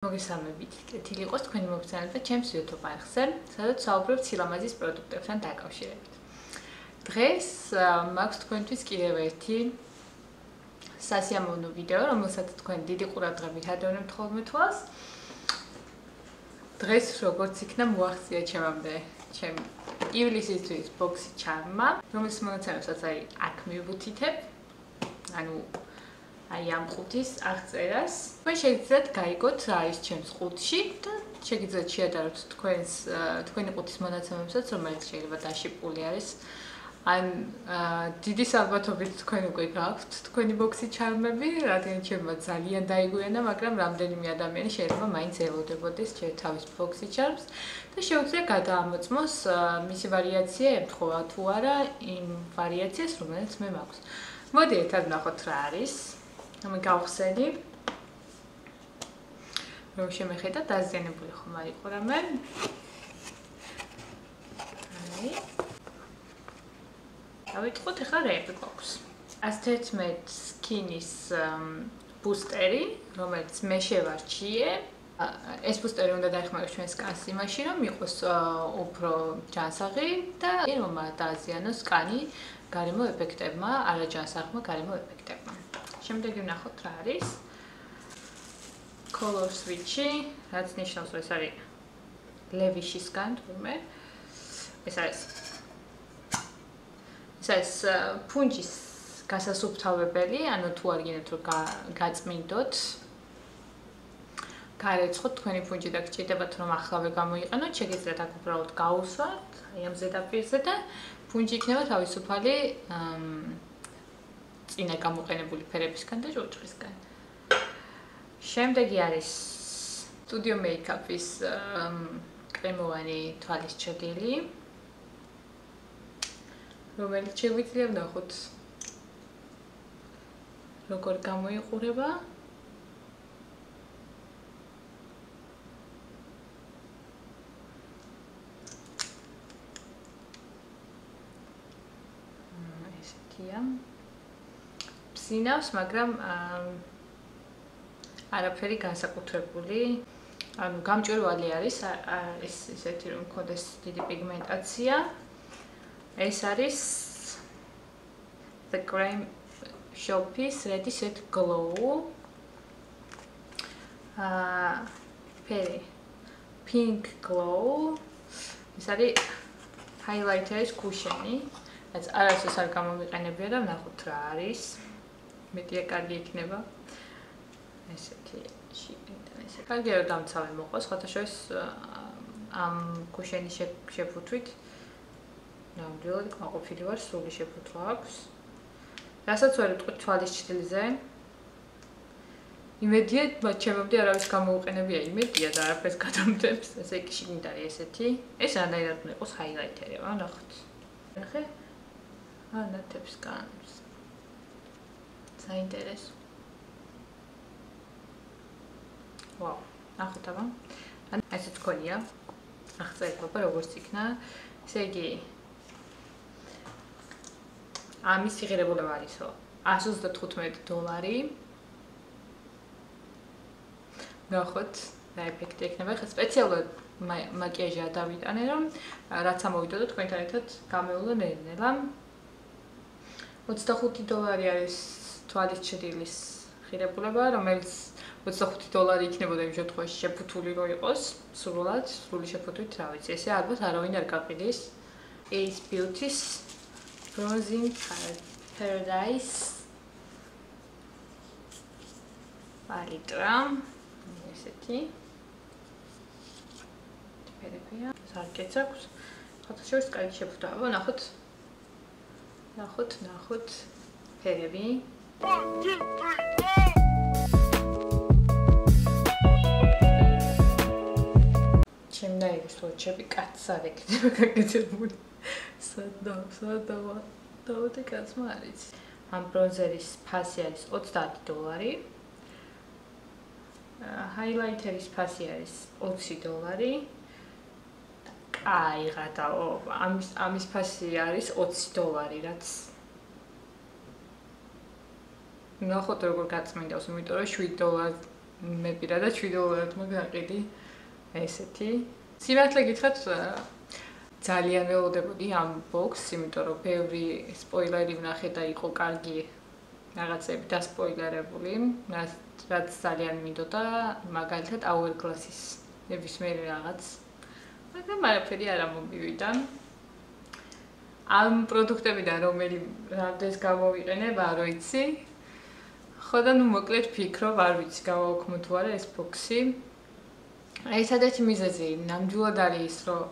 მოგესალმებით. კეთილი იყოს თქვენი მოგზაურობა ჩემს YouTube არხზე, სადაც საუბრობ სილამაზის პროდუქტებთან დაკავშირებით. დღეს მაქვს თქვენთვის კიდევ ერთი სასიამოვნო ვიდეო, რომელსაც თქვენ დიდი ყურადღებით ადევნებთ ხოლმე თვალს. დღეს როგორც იქნა მოახსია ჩემამდე ჩემ ივლისისთვის ბოქსი ჩარმა, რომელიც მონაცემებსაც აი აქ მივუთითებ. ანუ აი ამ ყუთის აღწერას. თქვენ შეგიძლიათ გაიგოთ რა არის ჩემს ყუთში და შეგიძლიათ შეადაროთ თქვენს თქვენი ყუთის მონაცემებსაც, რომელიც შეიძლება დაშიფული არის. ან დიდი ალბათობით თქვენ უკვე გაქვთ თქვენი ბოქსი ჩარმები, რადგან ჩემმა ძალიან დაიგუენა, მაგრამ რამდენიმე ადამიანი შეიძლება მაინც ელოდებოდეს ჩემ თავის ბოქსი ჩარმს და შეუძლია გადაამოწმოს მისი ვარიაცია ემთხვევა თუ არა იმ ვარიაციას, რომელიც მე მაქვს. მოდი ერთად ნახოთ რა არის. ამ გავხსენი. რომ შემეხედა დაზიანებული ხომ არ იყო რამე. აი. ავიტყოთ ახლა გვაქვს 111 სკინის ბუსტერი რომელიც მე შევარჩიე ეს ბუსტერი უნდა დაეხმაროს ჩვენს კანს იმაში რომ იყოს უფრო ჯანსაღი და რომ დააზიანოს კანი გარემო ეფექტებმა, არაჯანსაღმა გარემო ეფექტებმა. შემდეგი ვნახოთ რა არის color switch-ი, რაც ნიშნავს, ეს არის Levi's-ისგან თურმე. ეს არის ეს არის პუნჯის გასასუფთავებელი, ანუ თუ არ გინდათ რომ გაწმინდოთ გარეცხოთ თქვენი პუნჯი და გჭირდებათ რომ ახლავე გამოიყენოთ, შეგიძლიათ აქ უბრალოდ გაუსვათ, აი ამ ზედაპირზე და პუნჯი იქნება თავისუფალი წინა გამოყენებული ფერებისგან და ჟოჭრისგან. შემდეგი არის სტუდიო მეიქაპის კრემოვანი თვალის ჩადილი. რომელიც შეგვიძლია ვნახოთ როგორ გამოიყურება. ესეთია. იცნინავს, მაგრამ არაფერი განსაკუთრებული ანუ გამჭვირვალე არის ეს ისეთი რომ მქონდეს დიდი პიგმენტაცია. ეს არის The Cream Shop-ის Ready Set Glow. აა ფერი Pink Glow. ეს არის ჰაილაითერის ქუშენი რაც არასდროს არ გამომიყენებია და ნახოთ რა არის. მეტია კარგი იქნება. ესეთი შიგნიდან ესე. კარგია რომ დამცავი მოყვა, სხვათა შორის ამ კუშენის შეფუთვით ნამდვილად კმაყოფილი ვარ, სრული შეფუთვა აქვს. რასაც ვერ ვიტყვი თვალის ჭრილზე. იმედია, მათ ჩემამდე არავის გამოუყენებია იმედია და არაფერს გადამდებს. ესე იგი არის ესეთი. ეს რანაირად უნდა იყოს ჰაილაიტერი, რა ნახოთ. ნახე? აა ნათებს კანს. საინტერესო. ვაუ, ნახოთ აბა. ან ესე თქონია. აღწერება როგორც იქნა. ესე იგი ამის სიღირებულება არისო. 125 დოლარი. ნახოთ, რა ეფექტი ექნება. ხა სპეციალურად მაკიაჟი ადავიტანე რომ რაც ამოვიდო და თქვენთან ერთად გამეულო ნელ-ნელა. 25 დოლარი არის თვალის ჭრილის ღირებულება, რომელიც 25 დოლარი იქნებოდა იმ შემთხვევაში შეფუთული რო იყოს, სრულად, სრული შეფუთვით, რა ვიცი, ესე ალბათ არავინ არ გაყიდის. Ace Beauty-ს Bronzing Paradise. პალიტრა ესეთი. ფერებია სარკეც აქვს ფოტოშოპს კაი შეფუთვა ნახოთ. ნახოთ ნახოთ. ფერები ჩემ დაიგოს თუ ჩემი კაცად ეკნება გაგეცებული სადა სადა დავდე კაცმა არის ამ ბრონზერის ფასი არის 30 დოლარი. ჰაილაითერის ფასი არის 20 დოლარი. აი გადაო ამის ამის ფასი არის 20 დოლარი რაც ნახოთ როგორ გაწმინდავს, იმიტომ რომ 7 დოლარს მე პირადად ჩვიდეულად მოგაყიდი ესეთი. სიმართლე გითხრათ ძალიან ველოდებოდი ამ ბოქს, იმიტომ რომ ბევრი სპოილერი ვნახე და იყო კარგი რაღაცები და სპოილერებული, რაც ძალიან მინდოდა, მაგალითად Hourglass-ის ნებისმიერი რაღაც. მაგრამ არაფერი არ მომივიდა. ამ პროდუქტებიდან რომელი რამდენს გამოვიყენებ, არ ვიცი. ხო და ნუ მოკლედ ფიქრობ, არ ვიცი გავაუქმო თუ არა ეს ბოქსი. აი სადაც მიზეზი ნამდვილად არის ის, რომ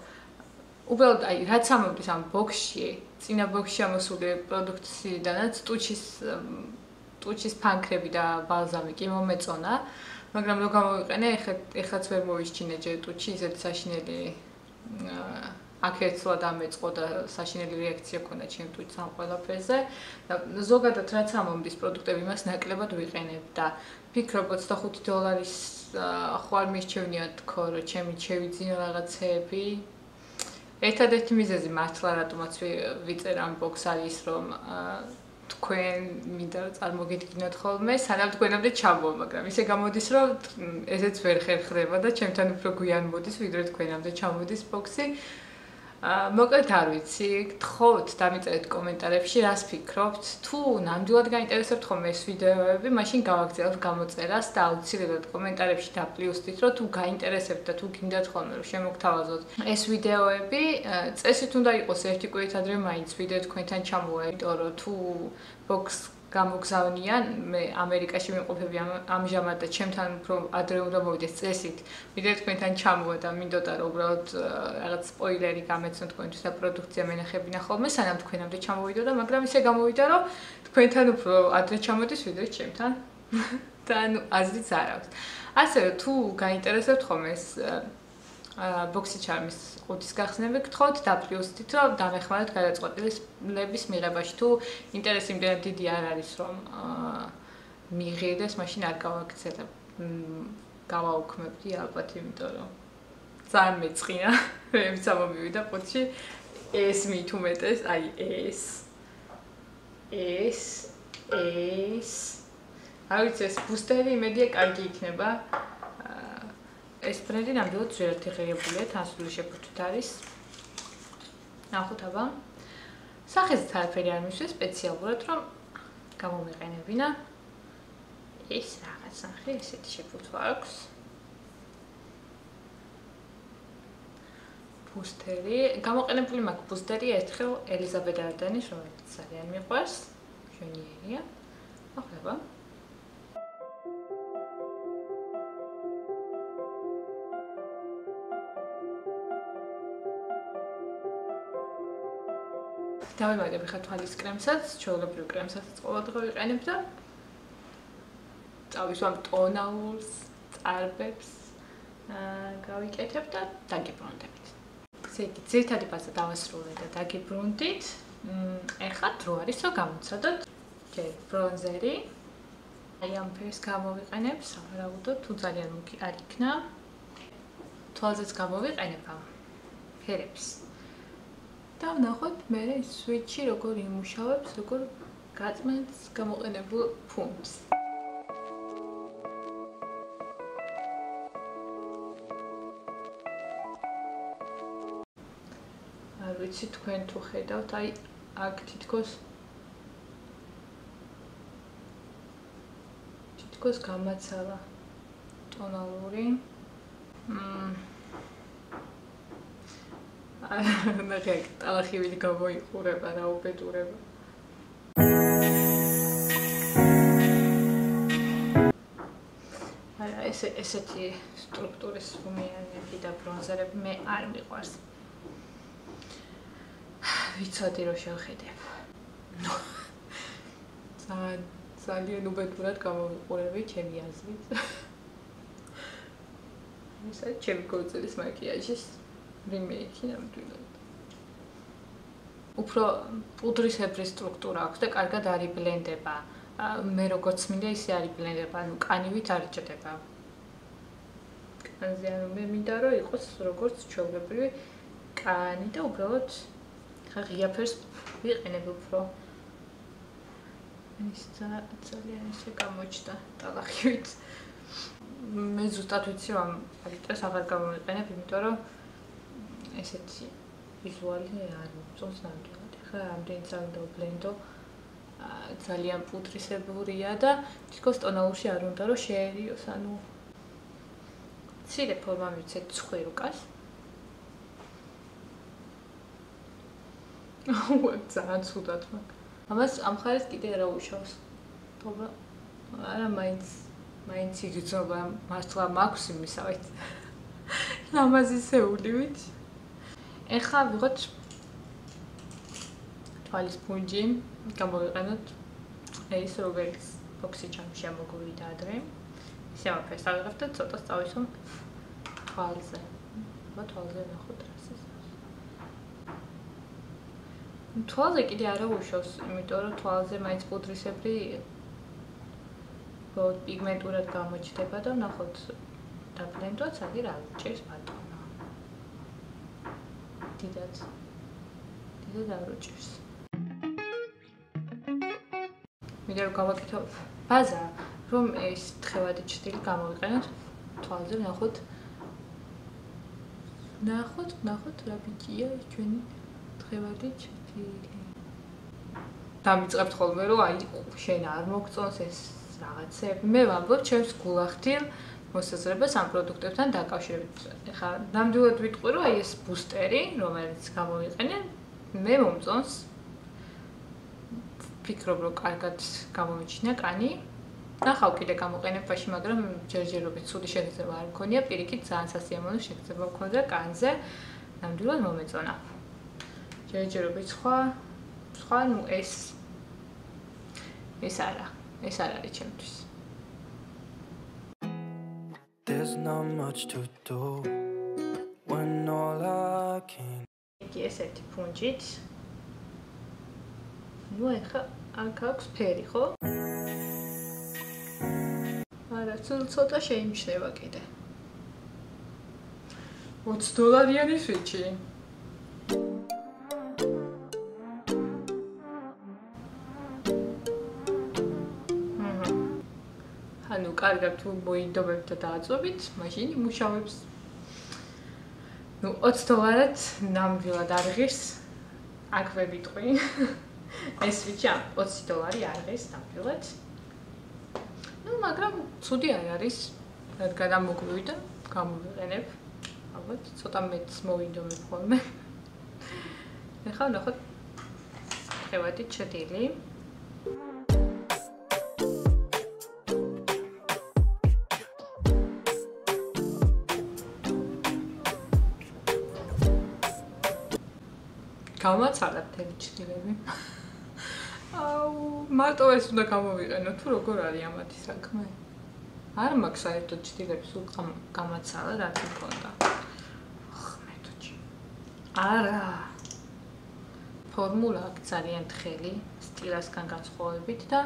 უბრალოდ აი რაც ამოდის ამ ბოქსში, წინა ბოქსში ამოსული პროდუქციიდანაც ტუჩის ტუჩის ფანქრები და ბალზამი კი მომეწონა. მაგრამ რო გამოვიყენე, ეხლა ეხლაც ვერ მოვისჩინე ჯერ ტუჩი, ისეთი საშინელი აქ ერთლად ამეწყო და საშინელი რეაქცია ქონდა ჩემ ტვიტს ამ ყველაფერზე. ზოგადად რაც ამომდის პროდუქტები მას ნაკლებად ვიყენებ და ფიქრობ 25 დოლარის ხო არ მირჩევნია თქო რომ ჩემი შევიძინო რაღაცეები. ერთადერთი მიზეზი მართლა რატომაც ვიწერ ამ ბოქს არის რომ თქვენ მინდა წარმოგიდგინოთ ხოლმე. სანამ თქვენამდე ჩამოვა მაგრამ ისე გამოდის რომ ესეც ვერ ხერხდება და ჩემთან უფრო გვიან მოდის ვიდრე თქვენამდე ჩამოდის ბოქსი. მოკლედ არ ვიცი, გთხოვთ დამიწერეთ კომენტარებში რას ფიქრობთ. თუ ნამდვილად გაინტერესებთ ხოლმე ეს ვიდეოები, მაშინ გავაგზავნოთ გამოწერას და აუცილებლად კომენტარებში დაპლიუსდით, რომ თუ გაინტერესებთ და თუ გინდათ ხოლმე რომ შემოგთავაზოთ ეს ვიდეოები, წესით უნდა იყოს ერთი კვირით ადრე მაინც ვიდეო თქვენთან ჩამოვა, იმიტომ რომ თუ box გამოგზავნიან. მე ამერიკაში მეყოფები ამჟამად და ჩემთან უფრო ადრე უნდა მოვიდეს წესით. ვიდრე თქვენთან ჩამოვა და მინდოდა რომ უბრალოდ რაღაც სპოილერი გამეცნო თქვენთვის და პროდუქცია მენახებინა. ხოლმე სანამ თქვენამდე ჩამოვიდოდა მაგრამ ისე გამოვიდა რომ თქვენთან უფრო ადრე ჩამოდის ვიდრე ჩემთან. და ნუ აზრიც არ აქვს. ასევე თუ გაინტერესებთ ხოლმე ეს ბოქსი ჩარმის ყუთის გახსნები გთხოვთ და პლუსით რომ დამეხმაროთ გადაწყვეტილების მიღებაში. თუ ინტერესი იმდენად დიდი არ არის რომ მიღედეს მაშინ არ გავაქცელებ გავაუქმებდი ალბათ იმიტომ რომ ძალიან მეწყინა. მე მიცამომივიდა ყუთში. ეს მით უმეტეს აი ეს ეს ეს. აი ეს ბუსტერი იმედია კარგი იქნება ეს ბრენდი ნამდვილად ძვირთი ღირებულია, თანსული შეფუთით არის. ნახოთ აბა. სახეზე თარფერი არ მისვეს სპეციალურად, რომ გამომიყენებინა. ეს რაღაც სახე, ესეთი შეფუთვა აქვს. ბუსტერი, გამოყენებული მაქვს ბუსტერი ერთხელ ელიზაბეთ არდენის, რომელიც ძალიან მიყვარს. ჟენიერია. ახლა დავიმაგებ ხა თვალის კრემსაც, ჩვეულებრივ კრემსაც ყოველდღე ვიყენებ და წავისვამ ტონალურს, წარბებს აა გავიკეთებ და დაგიბრუნდებით. ესე იგი, ძირთადი ფაზა დავასრულე და დაგიბრუნდით. მ ეხლა დრო არის რომ გამოცადოთ ჯერ ბრონზერი. აი ამ ფერს გამოვიყენებ, სავარაუდოდ თუ ძალიან მუქი არ იქნა. თვალზეც გამოვიყენებ ამ ფერებს. და ვნახოთ მე სვიჩი როგორ იმუშავებს, როგორ გაწმენს გამოყენებულ ფუნქს. არ ვიცი თქვენ თუ ხედავთ, აი აქ თითქოს თითქოს გამაცალა ტონალური. მმ ნახე ტალახივილი გამოიყურება რა უბედურება არა ეს ესეთი სტრუქტურის უმიანები და ბრონზერები მე არ მიყვარს. ვიცოდი რომ შევხედებ. ნუ ძალიან უბედურად გამოიყურები ჩემი აზრით. ისე ჩემი კოწელის მაკიაჟის რიმეიკი ნამდვილად. უფრო პუდრისებრი სტრუქტურა აქვს და კარგად არის ბლენდება. მე როგორც მინდა ისე არის ბლენდება, ანუ კანივით არ ჭდება. კანზე ანუ მე მინდა რომ იყოს როგორც ჩვეულებრივი კანი და უბრალოდ ხა ღია ფერს ვიყენებ უფრო. ის ძალიან ისე გამოჩნდა ტალახივით. მე ზუსტად ვიცი რომ პალიტრას აღარ გამომიყენებ, იმიტომ რომ ესეთი ვიზუალი არ მომწონს ნამდვილად. ხა ამდენ წავიდა ბლენდო ძალიან პუტრისებურია და თითქოს ტონალურში არ უნდა რომ შეერიოს, ანუ ცირე ფორმა მიცეთ ცხვირუკას. აუ, ძალიან ცუდად მაგ. ამას ამ ხარეს კიდე რა უშავს? თობა არა მაინც მაინც იგრძნობა მართლა მაქვს იმისავით. ლამაზისეულივით. ეხა ვიღოთ თვალის პუნჯი, გამოვიყენოთ ეს როგორც ბოქსი ჩამში ამოგვიდა ადრე. ისე ამაფერს აღიღებთ და ცოტა წავისვამ თვალზე. ვა თვალზე ნახოთ რას ის. თვალზე კიდე არა უშავს, იმიტომ რომ თვალზე მაინც პუდრისებრი პიგმენტურად გამოჩნდება და ნახოთ და ბლენდოც აგი რა ჭირს ბატონო. დიდად. დიდად არ უჭირს. მინდა რომ გავაკეთო ბაზა, რომ ეს თხევადი ჭრილი გამოვიყენოთ თვალზე ნახოთ. ნახოთ, ნახოთ რა ბიჭია ეს ჩვენი თხევადი ჭრილი. დამიწყებთ ხოლმე რომ აი შენ არ მოგწონს ეს რაღაცები. მე ვამბობ ჩემს გულახდილ მოსაზრებას ამ პროდუქტებთან დაკავშირებით. ეხლა ნამდვილად ვიტყვი რომ აი ეს ბუსტერი, რომელიც გამოვიყენე, მე მომწონს ვფიქრობ, რომ კარგად გამომიჩინა კანი. ნახავ კიდე გამოყენებაში, მაგრამ ჯერჯერობით ცუდი შეგრძნება არ მქონია, პირიქით ძალიან სასიამოვნო შეგრძნება მქონდა კანზე. ნამდვილად მომეწონა. ჯერჯერობით სხვა სხვა ნუ ეს ეს არა, ეს არ არის ჩემთვის. There's not much to do when all I can. იგი ესეთი პუნჯით. ნუ ეხა აქ აქვს ფერი, ხო? არა, ცოტა ცოტა შეიმჩნევა კიდე. 20 დოლარიანი სვიჩი. კარგად თუ მოინდობებთ და დააწვევით, მაშინ იმუშავებს. ნუ 20 დოლარად ნამდვილად არ ღირს. აქვე ვიტყვი. ეს ვიჩა 20 დოლარი არის ნამდვილად. ну, მაგრამ ცუდი არ არის. რადგან ამოგვივიდა, გამოვიყენებ. ალბათ ცოტა მეც მოვიდომებ ხოლმე. ეხლა ნახოთ. ხევადი ჩდილი. გამაცალა თემი ჩდილები. აუ, მარტო ეს უნდა გამოვიყენო თუ როგორ არის ამათი საქმე? არ მაქვს საერთოდ ჩდილებს უკამ გამაცალა რაც მქონდა. ხმეთოჩი. არა. ფორმულა აქ ძალიან თხელი, სტილასგან განსხვავებით და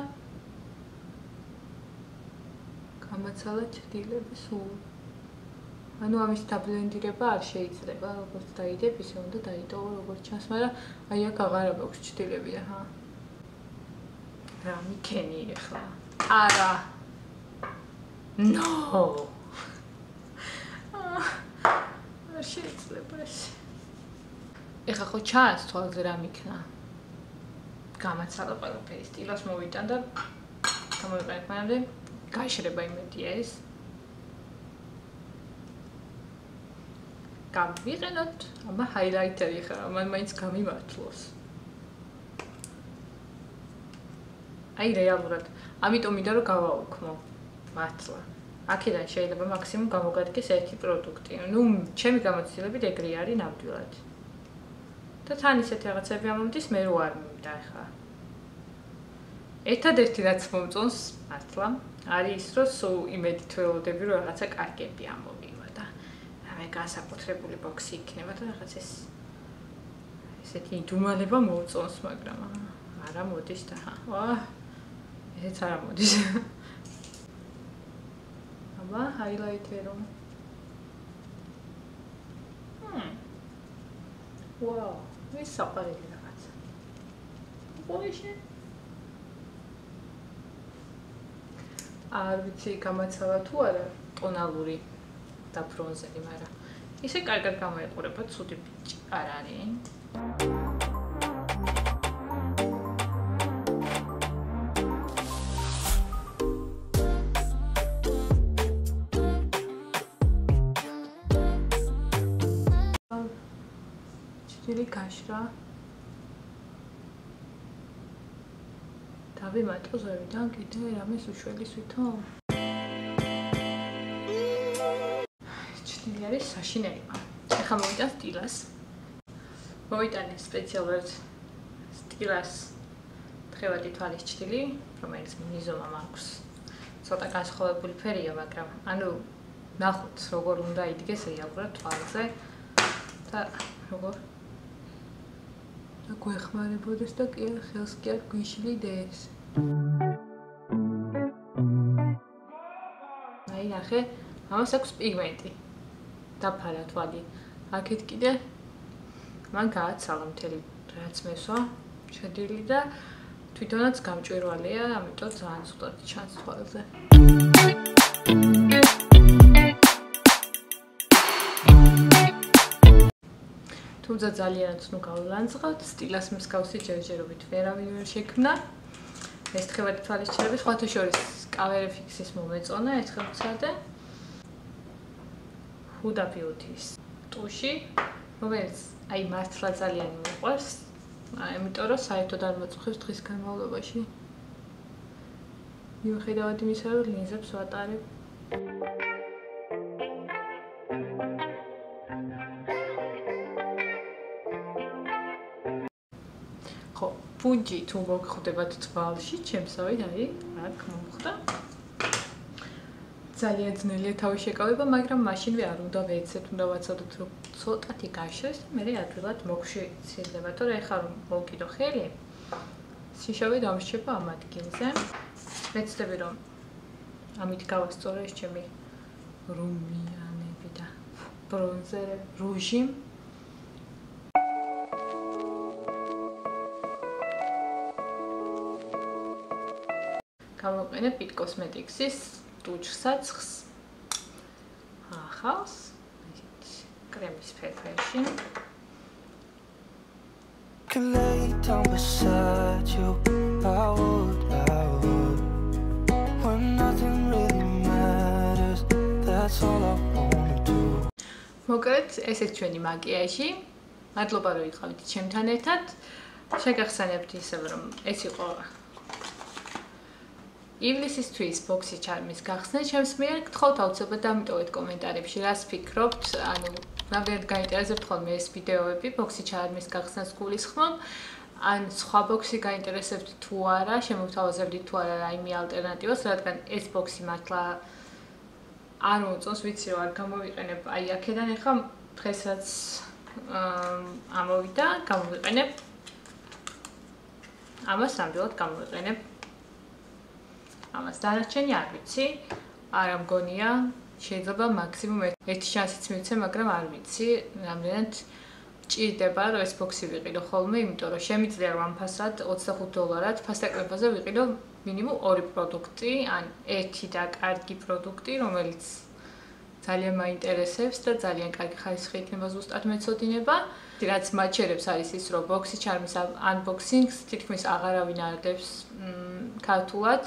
გამაცალა ჩდილები სულ ანუ ამის დაბლენდირება არ შეიძლება, როგორც დაიდებ, ისე უნდა დაიტოვო როგორც ჩანს, მაგრამ აი აქ აღარ აქვს ჩtildeები აჰა. რა მიქენი ახლა? არა. ნო. არ შეიძლება ეს. ეხა ხო ჩანს თვალზე რა მიქნა? გამაცალა ყველაფერი სტილოს მოვიტან და გამოვიყენებ მანამდე. გაიშრება იმედია ეს. გამვიყენოთ, აბა ჰაილაიტერი ხარ, მან მაინც გამიმართლოს. აი რეალურად, ამიტომ მინდა რომ გავაუქმო. მართლა. აქედან შეიძლება მაქსიმუმ გამოგადგეს ერთი პროდუქტი. ნუ ჩემი გამოცდილებით ეგრე არის ნამდვილად. და თან ისეთი რაღაცები ამომდის, მე რო არ მინდა ხა. ერთადერთი რაც მომწონს, მართლა, არის ის, რომ სულ იმედი თველოდები, რომ რაღაცა კარგები ამოვი. განსაკუთრებული ბოქსი იქნება და რაღაც ეს ესეთი დუმალება მოუწონს, მაგრამ არა მოდის და ვა ეს არა მოდის. აბა ჰაილაითერო. ჰმ. ვაუ, ეს საყვარელი რაღაცა. ყოიში. არ ვიცი გამაცალა თუ არა. ტონალური და ბრონზელი, მაგრამ ისე კარგად გამოიყურება, ცუდი ბიჭი არ არის. ჭირი გაშრა დავიმატო ზევიდან კიდე რამეს უშველის ვითო ჭირი არის საშინელება ახლა მოვიდა სტილას მოვიტანე სპეციალურად სტილას თხევადი თვალის ჭრილი რომელიც მიზომა მაქვს ცოტა გასხოვებული ფერია მაგრამ ანუ ნახოთ როგორ უნდა იდგეს რეალურად თვალზე და როგორ და გვეხმარებოდეს და კი ხელს კი არ გვიშლიდეს. აი ნახე, ამას აქვს პიგმენტი. დაფარა თვალი. აქეთ კიდე მან გააცალა მთელი რაც მესვა, შედილი და თვითონაც გამჭვირვალეა, ამიტომ ძალიან სულად ჩანს თვალზე. თუმცა ძალიანაც ნუ გავლანძღავთ სტილას მსგავსი ჯერჯერობით ვერავინ ვერ შექმნა ეს თხევადი თვალის ჩერები სხვათა შორის კავერე ფიქსის მომეწონა ერთხელცადე ჰუდა ბიუთის ტუში რომელიც აი მართლა ძალიან მიყვარს იმიტომ რომ საერთოდ არ მოწუხებს დღის განმავლობაში მიუხედავად იმისა რომ ლინზებს ვატარებ ფუნჯი თუ მოგხვდებათ თვალში, ჩემსავით არის, აქ მომხდა. ძალიან ძნელია თავი შეკავება, მაგრამ მაშინვე არ უნდა ვეცეთ, უნდა ვაცადოთ რომ ცოტათი გაშეს და მე ადვილად მოგშეცილდება, თორე ეხლა რომ მოვკიდო ხელი, სიშავე დამრჩება ამ ადგილზე. მეცდები რომ ამით გავასწორო ეს ჩემი რუმიანები და ბრონზერი, რუჟი. გამოვყენებ Pit Cosmetics-ის ტუჩსაცხს. ახალს კრემის ფერფერში. Can lay down beside you I would, I would When nothing really matters That's all I wanna do მოკლედ, ესეც ჩვენი მაკიაჟი. მადლობა რომ იყავით ჩემთან ერთად. შეგახსენებთ ისევ რომ ეს იყო ივლისისთვის ბოქსი ჩარმის გახსნა ჩემს მიერ გთხოვთ აუცილებლად დამიტოვეთ კომენტარებში. რას ფიქრობთ? ანუ ნამდვილად გაინტერესებთ ხოლმე ეს ვიდეოები? ბოქსი ჩარმის გახსნას გულისხმობ ან სხვა ბოქსი გაინტერესებთ თუ არა? შემოთავაზებდით თუ არა რაიმე ალტერნატივას რადგან ეს ბოქსი მართლა არ მოწონს ვიცი რომ არ გამოვიყენებ აი აქედან ახლა დღესაც ამოვიდა გამოვიყენებ. ამას ნამდვილად გამოვიყენებ ამას დანარჩენი არ ვიცი. არა მგონია, შეიძლება მაქსიმუმ ერთი შანსიც მივცე, მაგრამ არ ვიცი, რამდენად ჭირდება რომ ეს ბოქსი ვიყიდო ხოლმე, იმიტომ რომ შემიძლია რომ ფასად 25 დოლარად ფასტაკრებაზე ვიყიდო მინიმუმ ორი პროდუქტი, ან ერთი და კარგი პროდუქტი, რომელიც ძალიან მაინტერესებს და ძალიან კარგი ხარისხი იქნება ზუსტად მეწოდინება. რაც მაჩერებს არის ის, რომ ბოქსი ჩარმის unboxing-ს თითქმის აღარავინ არ დებს ქართულად.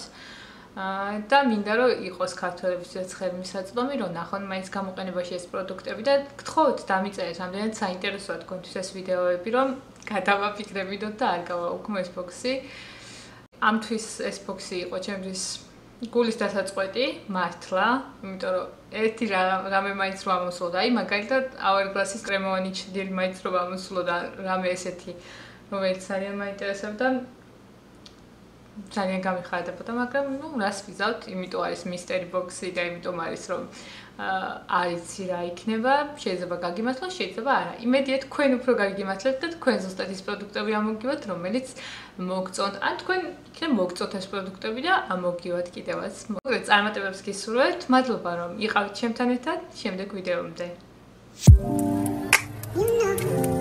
და მინდა რომ იყოს ქართველებისთვის ხელმისაწვდომი რომ ნახონ მაინც გამოყენებაში ეს პროდუქტები და გთხოვთ დამიწერეთ ამდენად საინტერესოა თქვენთვის ეს ვიდეოები რომ გადავაფიქრებინოთ და არ გავაუქმეს ბოქსი. ამთვის ეს ბოქსი იყო ჩემთვის გულის დასაწყვეტი მართლა იმიტომ რომ ერთი რამე მაინც რომ ამოსულოდა აი მაგალითად hourglass-ის კრემოვანი ჩდილი მაინც რომ ამოსულოდა რამე ესეთი რომელიც ძალიან მაინტერესებდა ძალიან გამიხარდებოდა, მაგრამ ნუ რას ვიზავთ, იმიტომ არის მისტერი ბოქსი და იმიტომ არის რომ არის რა იქნება, შეიძლება გაგიმართლოს, შეიძლება არა. იმედია თქვენ უფრო გაგიმართლებთ და თქვენ ზუსტად ის პროდუქტები ამოგივათ, რომელიც მოგწონთ. ან თქვენ იქნებ მოგწონთ ეს პროდუქტები და ამოგივათ კიდევაც. მოკლედ წარმატებებს გისურვებთ. მადლობა რომ იყავით ჩემთან ერთად. შემდეგ ვიდეომდე. You know